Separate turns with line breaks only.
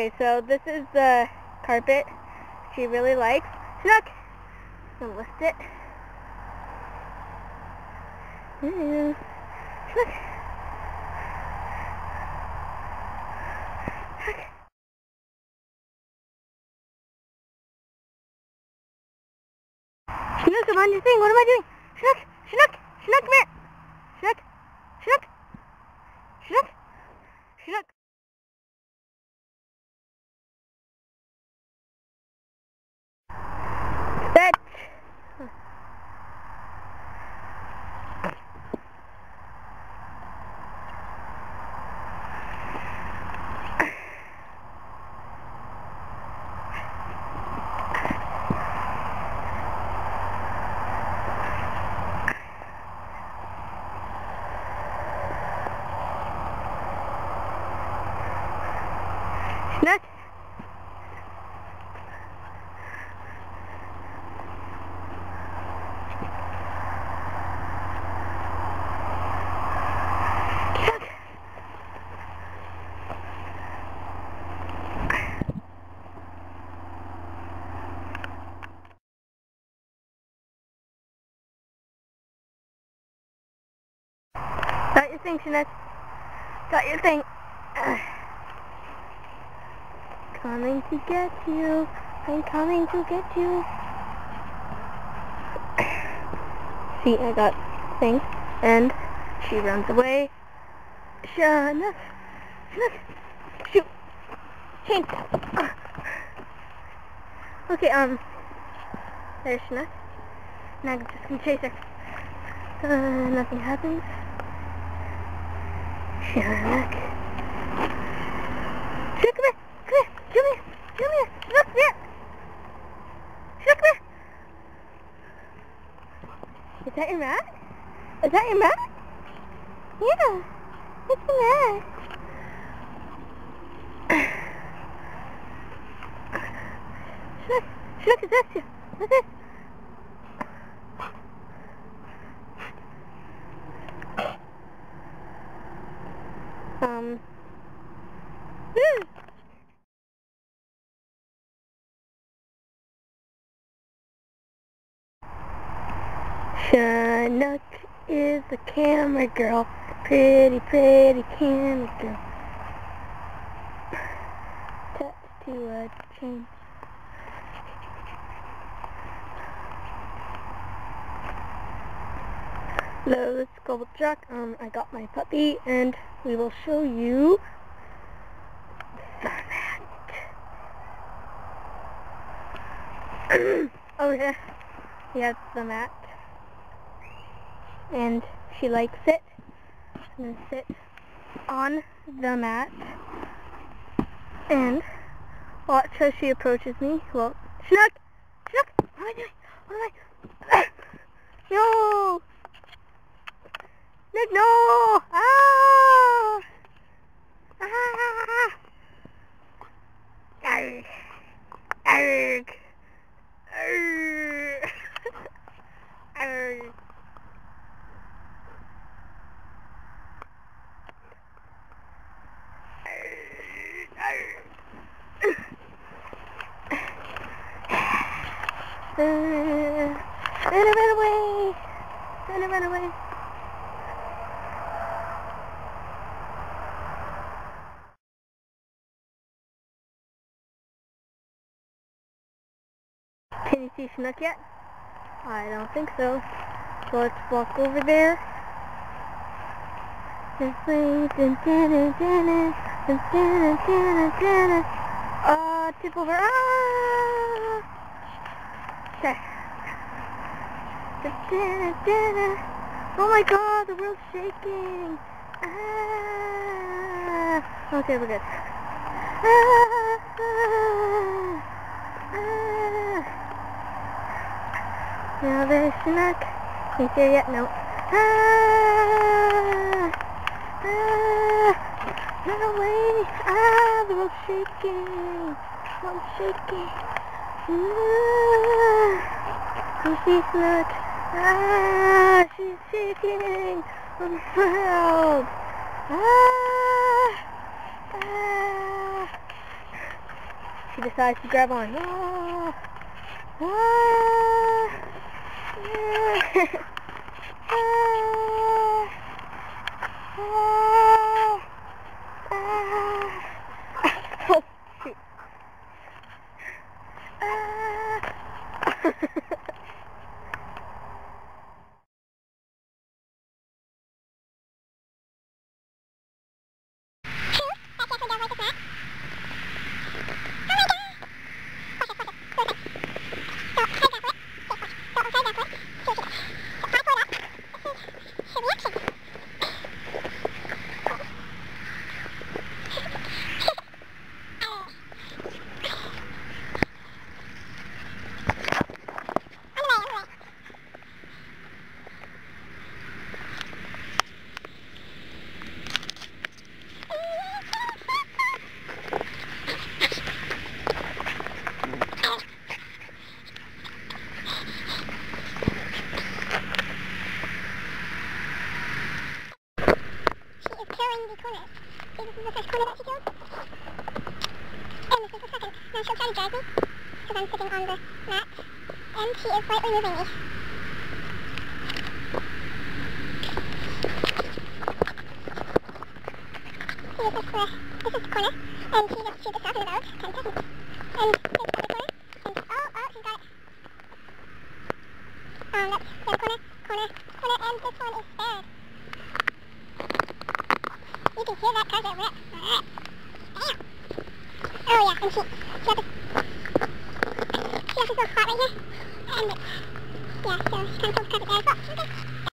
Okay, so this is the carpet she really likes. Snook! I'm lift it. Snook, I'm on your thing. What am I doing? Snook! Snook! Snook, come here! Snook! Snook! Snook! That. Snook. Snook. Got your thing, Snook. Got your thing. Coming to get you. I'm coming to get you. See, I got things. And she runs away. Snook. Snook. Shoot. Chain. Okay, um. There's Snook. Now I'm just gonna chase her. Uh, nothing happens. Snook. Snook, come here. Come here. Come here. Come here. Snook, here. Snook, come here. Is that your mat? Is that your mat? Yeah. It's your mat. Snook. Snook, is that you? What's this? Um. Hmm. Chinook is the camera girl. Pretty, pretty camera girl. Touch to a chain. Hello, this is Truck. Um, I got my puppy, and we will show you the mat. oh yeah, yeah, the mat, and she likes it. I'm gonna sit on the mat, and watch how she approaches me. Well, Snook, Snook, what am I doing? What am I? no. Nick, no! Ah! Ah! Arg! Arg! Can you see Snook yet? I don't think so. So let's walk over there. Uh, tip over. Ah! Okay. Oh my god, the world's shaking! Ah! Okay, we're good. Ah! Now there's Snook. Can you see her yet? No. Ah! Ah! Run away! Ah! The world's shaking! The world's shaking! Ah! You see Snook? Ah! She's shaking! The world! Ah! Ah!
she decides to grab on. Ah, ah, ah, second. Now she'll try to drag me, because I'm sitting on the mat, and she is slightly moving me. This is the, this is the corner, and she just shoot this out in about 10 seconds. And here's the corner, and oh, oh, she's got it. Um, that's the corner, corner, corner, and this one is spared. You can hear that carpet rip. Damn. Oh yeah, and she, she has this, she has this little spot right here. And it's, yeah, so she